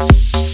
you